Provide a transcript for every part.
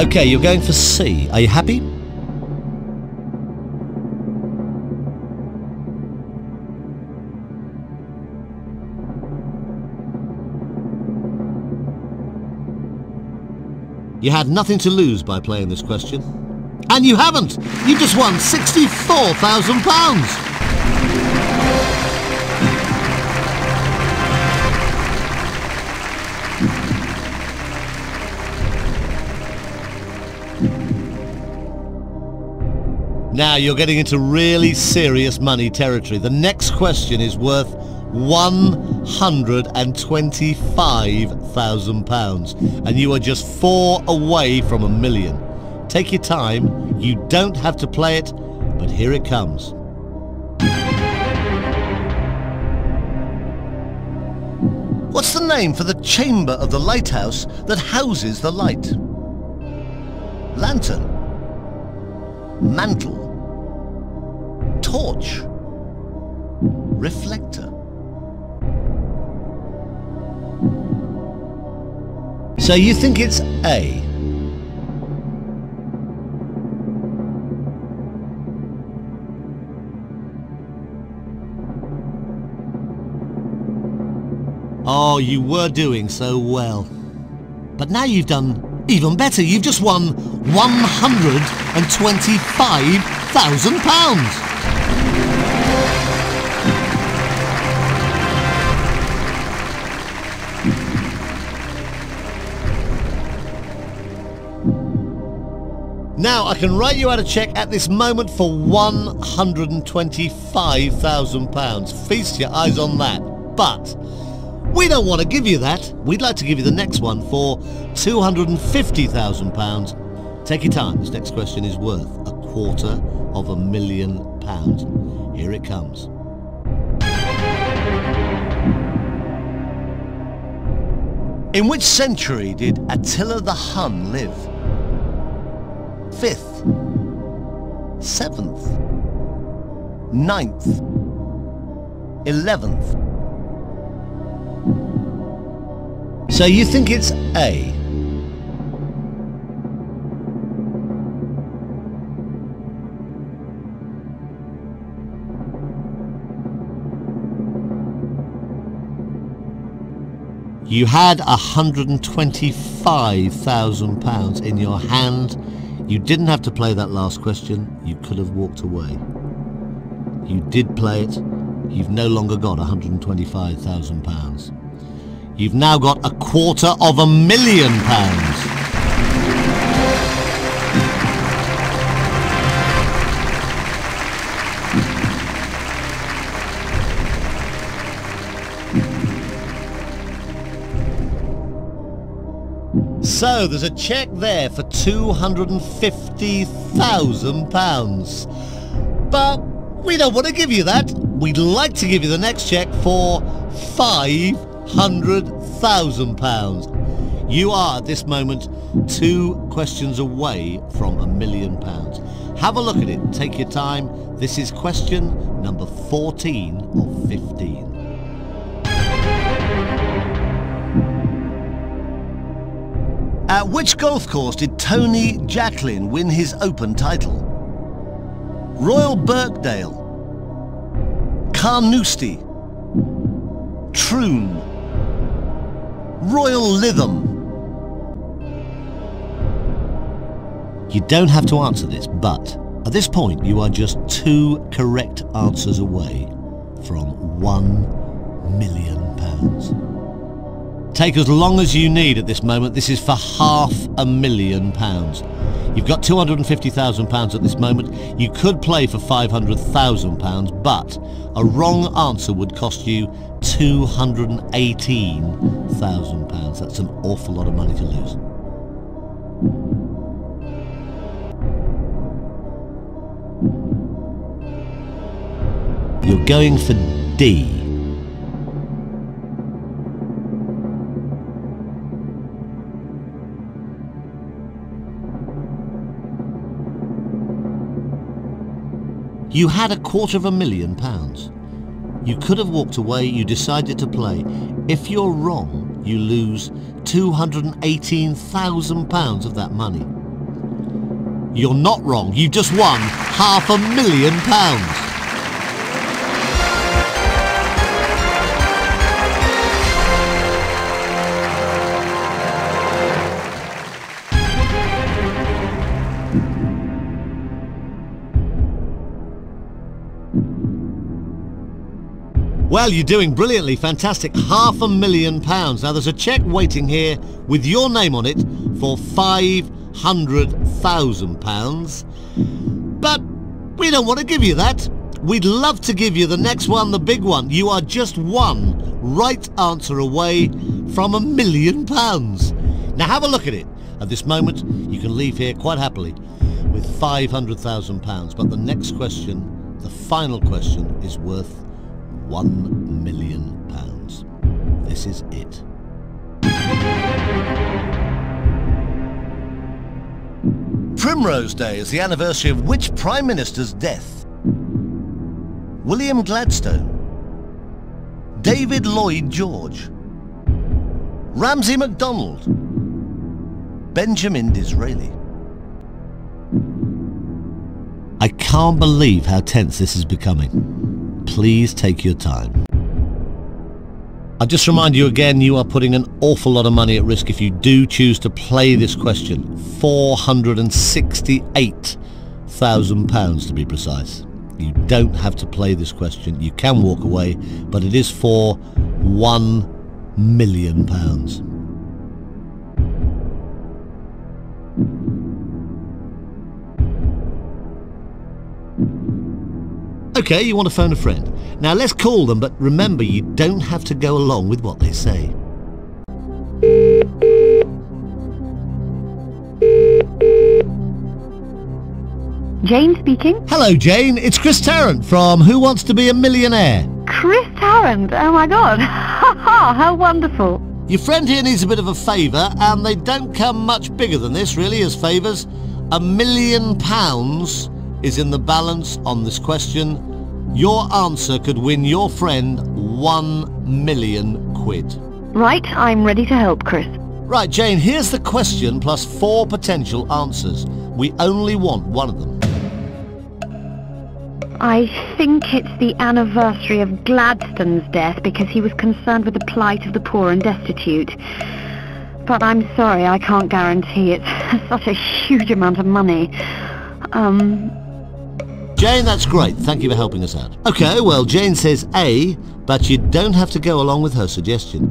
Okay, you're going for C. Are you happy? You had nothing to lose by playing this question. And you haven't! You just won £64,000! Now you're getting into really serious money territory. The next question is worth £125,000 and you are just four away from a million. Take your time, you don't have to play it, but here it comes. What's the name for the chamber of the lighthouse that houses the light? Lantern mantle, torch, reflector. So you think it's A? Oh, you were doing so well. But now you've done even better, you've just won £125,000! Now I can write you out a cheque at this moment for £125,000. Feast your eyes on that. But we don't want to give you that. We'd like to give you the next one for £250,000. Take your time. This next question is worth a quarter of a million pounds. Here it comes. In which century did Attila the Hun live? Fifth, seventh, ninth, eleventh. So you think it's A? You had £125,000 in your hand. You didn't have to play that last question. You could have walked away. You did play it. You've no longer got £125,000. You've now got a quarter of a million pounds. So there's a cheque there for £250,000. But we don't want to give you that. We'd like to give you the next cheque for £500,000. You are at this moment two questions away from a million pounds. Have a look at it. Take your time. This is question number 14 of 15. Which golf course did Tony Jacklin win his Open title? Royal Birkdale, Carnoustie, Troon, Royal Lytham. You don't have to answer this, but at this point you are just two correct answers away from one million pounds. Take as long as you need at this moment. This is for half a million pounds. You've got £250,000 at this moment. You could play for £500,000, but a wrong answer would cost you £218,000. That's an awful lot of money to lose. You're going for D. You had a quarter of a million pounds. You could have walked away, you decided to play. If you're wrong, you lose £218,000 of that money. You're not wrong. You've just won half a million pounds. Well, you're doing brilliantly. Fantastic. Half a million pounds. Now, there's a cheque waiting here with your name on it for £500,000. But we don't want to give you that. We'd love to give you the next one, the big one. You are just one right answer away from a million pounds. Now, have a look at it. At this moment, you can leave here quite happily with £500,000. But the next question, the final question, is worth one million pounds. This is it. Primrose Day is the anniversary of which Prime Minister's death? William Gladstone, David Lloyd George, Ramsay MacDonald, Benjamin Disraeli. I can't believe how tense this is becoming please take your time. I just remind you again, you are putting an awful lot of money at risk if you do choose to play this question. £468,000 to be precise. You don't have to play this question. You can walk away, but it is for £1 million. Okay, you want to phone a friend. Now let's call them, but remember you don't have to go along with what they say. Jane speaking. Hello Jane, it's Chris Tarrant from Who Wants to Be a Millionaire? Chris Tarrant, oh my god. Ha ha, how wonderful. Your friend here needs a bit of a favour and they don't come much bigger than this really as favours. A million pounds is in the balance on this question your answer could win your friend one million quid. Right, I'm ready to help, Chris. Right, Jane, here's the question plus four potential answers. We only want one of them. I think it's the anniversary of Gladstone's death because he was concerned with the plight of the poor and destitute. But I'm sorry, I can't guarantee it's such a huge amount of money. Um, Jane, that's great. Thank you for helping us out. Okay, well, Jane says A, but you don't have to go along with her suggestion.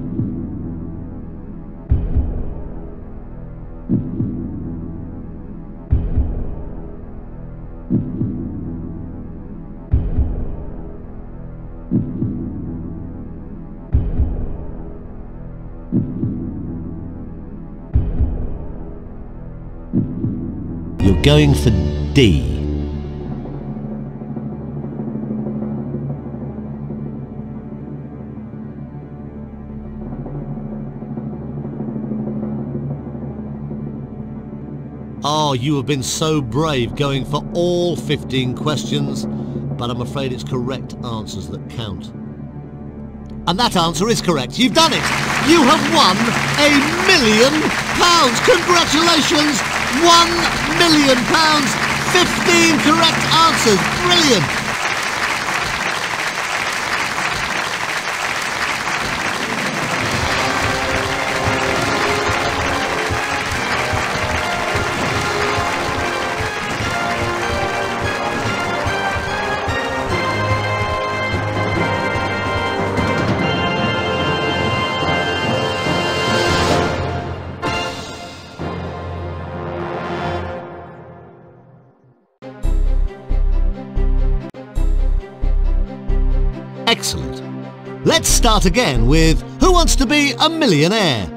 You're going for D. You have been so brave going for all 15 questions, but I'm afraid it's correct answers that count. And that answer is correct. You've done it! You have won a million pounds! Congratulations! One million pounds! 15 correct answers! Brilliant! Let's start again with Who Wants to Be a Millionaire?